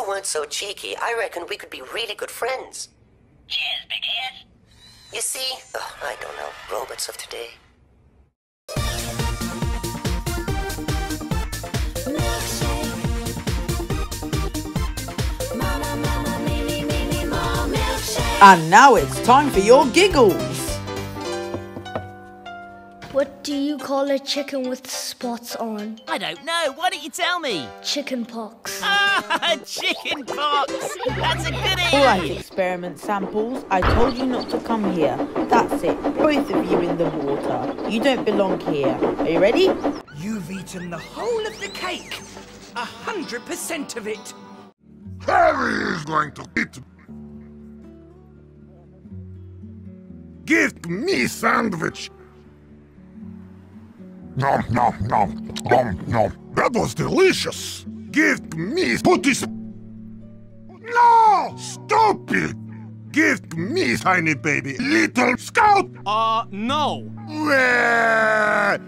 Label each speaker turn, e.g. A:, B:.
A: you weren't so cheeky, I reckon we could be really good friends.
B: Cheers, big ears.
A: You see, ugh, I don't know, robots of today.
C: And now it's time for your giggles.
D: What do you call a chicken with spots on?
E: I don't know. Why don't you tell me?
D: Chicken pox.
E: Ah, chicken pox. That's a goodie.
C: All right, experiment samples. I told you not to come here. That's it. Both of you in the water. You don't belong here. Are you ready?
F: You've eaten the whole of the cake. A hundred percent of it.
G: Harry is going to eat. Give me sandwich. Nom nom nom nom nom. That was delicious. Give me... Put this... No! Stupid! Give me, tiny baby, little scout!
H: Uh, no.
G: Where?